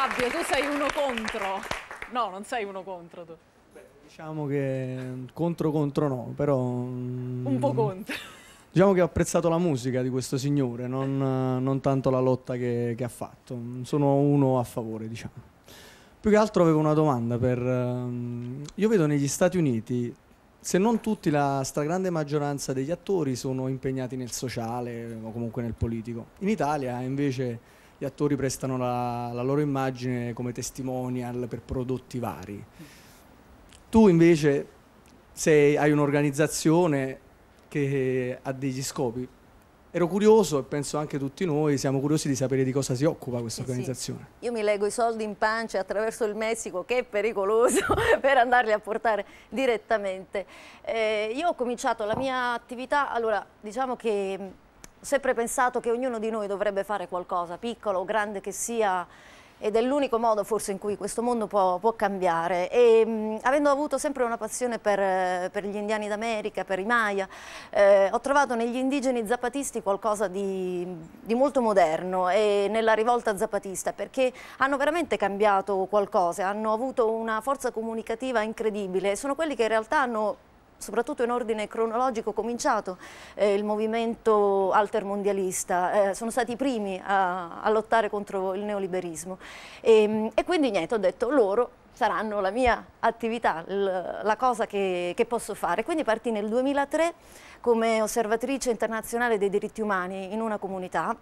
Fabio, tu sei uno contro. No, non sei uno contro tu. Diciamo che contro contro no, però... Un po' contro. Diciamo che ho apprezzato la musica di questo signore, non, non tanto la lotta che, che, ha fatto. Sono uno a favore, diciamo. Più che altro avevo una domanda per... Io vedo negli Stati Uniti, se non tutti, la stragrande maggioranza degli attori sono impegnati nel sociale o comunque nel politico. In Italia invece gli attori prestano la, la loro immagine come testimonial per prodotti vari. Tu invece se hai un'organizzazione che ha degli scopi. Ero curioso e penso anche tutti noi siamo curiosi di sapere di cosa si occupa questa organizzazione. Sì. Io mi leggo i soldi in pancia attraverso il Messico, che è pericoloso per andarli a portare direttamente. Eh, io ho cominciato la mia attività, allora diciamo che sempre pensato che ognuno di noi dovrebbe fare qualcosa, piccolo o grande che sia, ed è l'unico modo forse in cui questo mondo può, può cambiare. E mh, avendo avuto sempre una passione per, per gli indiani d'America, per i Maya, eh, ho trovato negli indigeni zapatisti qualcosa di, di, molto moderno e nella rivolta zapatista, perché hanno veramente cambiato qualcosa, hanno avuto una forza comunicativa incredibile, sono quelli che in realtà hanno soprattutto in ordine cronologico, cominciato eh, il movimento altermondialista, eh, sono stati i primi a, a, lottare contro il neoliberismo. E, ehm, e quindi niente, ho detto loro saranno la mia attività, la cosa che, che, posso fare. Quindi partì nel 2003 come osservatrice internazionale dei diritti umani in una comunità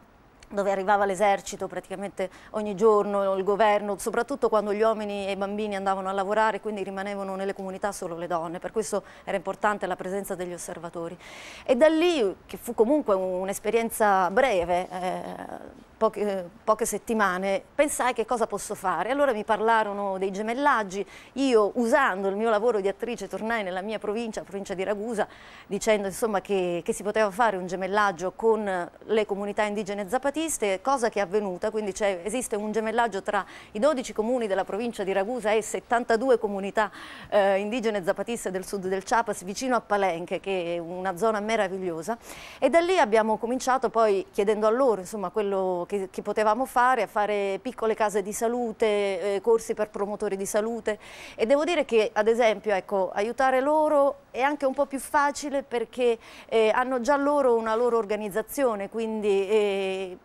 dove arrivava l'esercito praticamente ogni giorno, il governo, soprattutto quando gli uomini e i bambini andavano a lavorare, quindi rimanevano nelle comunità solo le donne, per questo era importante la presenza degli osservatori. E da lì, che fu comunque un'esperienza breve, eh, poche, poche, settimane, pensai che cosa posso fare. Allora mi parlarono dei gemellaggi, io usando il mio lavoro di attrice tornai nella mia provincia, provincia di Ragusa, dicendo insomma che, che si poteva fare un gemellaggio con le comunità indigene zapatiste, cosa che è avvenuta, quindi esiste un gemellaggio tra i 12 comuni della provincia di Ragusa e 72 comunità eh, indigene zapatiste del sud del Chiapas, vicino a Palenque, che è una zona meravigliosa, e da lì abbiamo cominciato poi chiedendo a loro insomma quello che, che, potevamo fare, a fare piccole case di salute, eh, corsi per promotori di salute. E devo dire che ad esempio ecco, aiutare loro è anche un po' più facile perché eh, hanno già loro una loro organizzazione, quindi eh,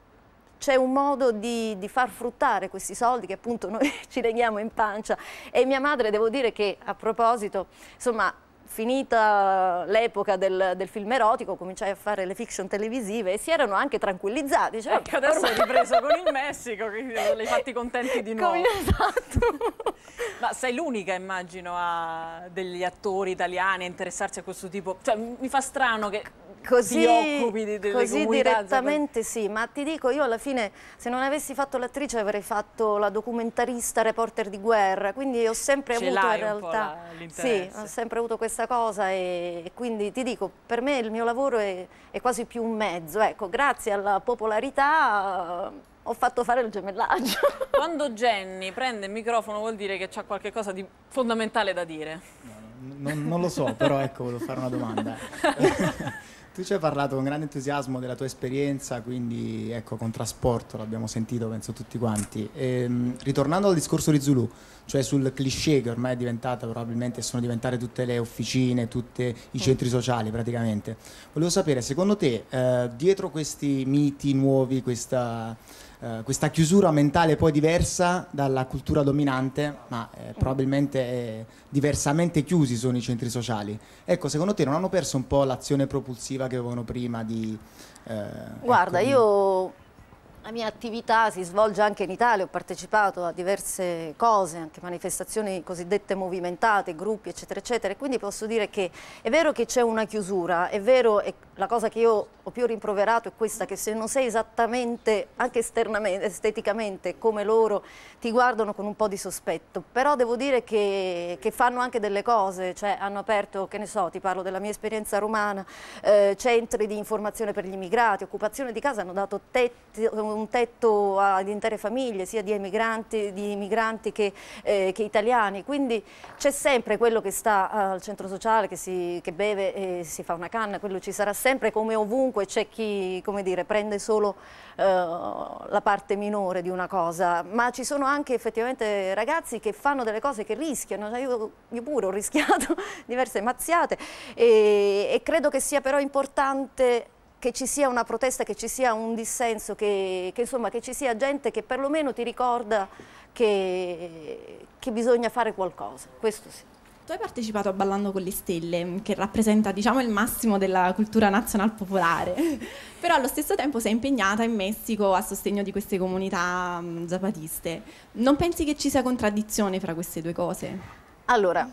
c'è un modo di, di, far fruttare questi soldi che appunto noi ci leghiamo in pancia e mia madre devo dire che a proposito insomma finita l'epoca del, del, film erotico, cominciai a fare le fiction televisive e si erano anche tranquillizzati. Cioè, ecco, adesso hai ripreso con il Messico, quindi li hai fatti contenti di nuovo. Esatto. Ma sei l'unica, immagino, a degli attori italiani a interessarsi a questo tipo. Cioè, mi fa strano che così, ti occupi di, delle così direttamente sì, ma ti dico io alla fine se non avessi fatto l'attrice avrei fatto la documentarista, reporter di guerra, quindi ho sempre Ce avuto in realtà sì, ho sempre avuto questa cosa e, e, quindi ti dico per me il mio lavoro è, è quasi più un mezzo, ecco, grazie alla popolarità ho fatto fare il gemellaggio. Quando Jenny prende il microfono vuol dire che c'ha qualche cosa di fondamentale da dire? No, non, non, lo so, però ecco, volevo fare una domanda. Tu ci hai parlato con grande entusiasmo della tua esperienza, quindi ecco, con trasporto, l'abbiamo sentito, penso tutti quanti. E, ehm, ritornando al discorso di Zulu, cioè sul cliché che ormai è diventata, probabilmente sono diventate tutte le officine, tutti i centri sociali praticamente. Volevo sapere, secondo te, eh, dietro questi miti nuovi, questa eh, questa chiusura mentale poi diversa dalla cultura dominante, ma eh, probabilmente eh, diversamente chiusi sono i centri sociali. Ecco, secondo te non hanno perso un po' l'azione propulsiva che avevano prima di... Eh, Guarda, ecco, io la mia attività si svolge anche in Italia, ho partecipato a diverse cose, anche manifestazioni cosiddette movimentate, gruppi eccetera eccetera. Quindi posso dire che è vero che c'è una chiusura, è vero, e la cosa che io ho più rimproverato è questa, che se non sei esattamente, anche esternamente, esteticamente come loro, ti guardano con un po' di sospetto, però devo dire che, che fanno anche delle cose, cioè hanno aperto, che ne so, ti parlo della mia esperienza romana, eh, centri di informazione per gli immigrati, occupazione di casa, hanno dato tetti, un tetto ad intere famiglie, sia di emigranti, di migranti che, eh, che italiani, quindi c'è sempre quello che sta al centro sociale, che, si, che beve e si fa una canna, quello ci sarà sempre come ovunque, c'è chi dire, prende solo eh, la parte minore di una cosa, ma ci sono anche effettivamente ragazzi che fanno delle cose che rischiano, cioè io, io, pure ho rischiato diverse mazziate e, e credo che sia però importante che ci sia una protesta, che ci sia un dissenso, che, che, insomma, che ci sia gente che perlomeno ti ricorda che, che bisogna fare qualcosa, questo sì. Tu hai partecipato a Ballando con le Stelle, che rappresenta diciamo, il massimo della cultura nazional popolare, però allo stesso tempo sei impegnata in Messico a sostegno di queste comunità zapatiste. Non pensi che ci sia contraddizione fra queste due cose? Allora,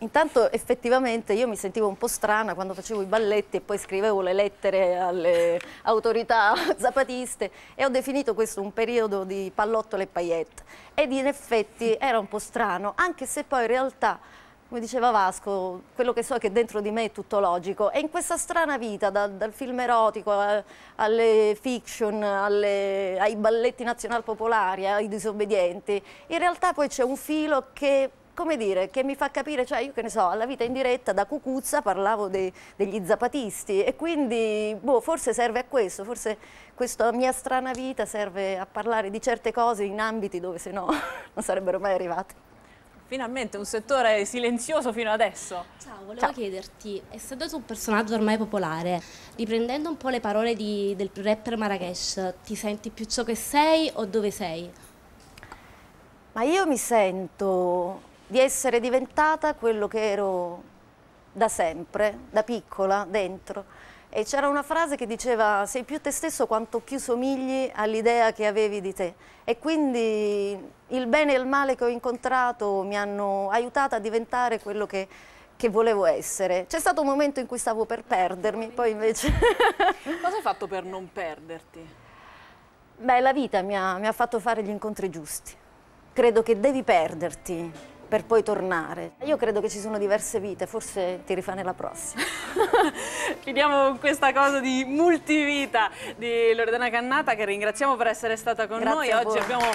Intanto effettivamente io mi sentivo un po' strana quando facevo i balletti e poi scrivevo le lettere alle autorità zapatiste e ho definito questo un periodo di pallottole e paillette. Ed in effetti era un po' strano, anche se poi in realtà come diceva Vasco, quello che so è che dentro di me è tutto logico. E in questa strana vita, da, dal film erotico a, alle fiction, alle, ai balletti nazional popolari, ai disobbedienti, in realtà poi c'è un filo che come dire, che mi fa capire, cioè io che ne so, alla vita in diretta da Cucuzza parlavo dei, degli zapatisti e quindi boh, forse serve a questo, forse questa mia strana vita serve a parlare di certe cose in ambiti dove se no non sarebbero mai arrivate. Finalmente un settore silenzioso fino adesso. Ciao, volevo Ciao. chiederti, essendo tu un personaggio ormai popolare, riprendendo un po' le parole di, del rapper Marrakesh, ti senti più ciò che sei o dove sei? Ma io mi sento di essere diventata quello che ero da sempre, da piccola, dentro. E c'era una frase che diceva sei più te stesso quanto più somigli all'idea che avevi di te. E quindi il bene e il male che ho incontrato mi hanno aiutata a diventare quello che, che volevo essere. C'è stato un momento in cui stavo per perdermi, poi invece... Cosa hai fatto per non perderti? Beh, la vita mi ha, mi ha fatto fare gli incontri giusti. Credo che devi perderti per poi tornare. Io credo che ci sono diverse vite, forse ti rifà nella prossima. Finiamo con questa cosa di multivita di Loredana Cannata che ringraziamo per essere stata con Grazie noi. Oggi abbiamo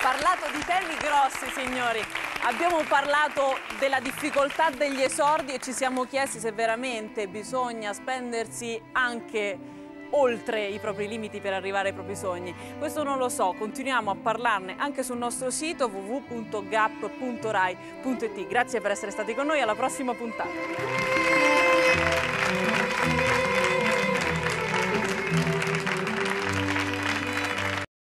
parlato di temi grossi, signori. Abbiamo parlato della difficoltà degli esordi e ci siamo chiesti se veramente bisogna spendersi anche oltre i propri limiti per arrivare ai propri sogni. Questo non lo so, continuiamo a parlarne anche sul nostro sito www.gap.rai.it. Grazie per essere stati con noi, alla prossima puntata.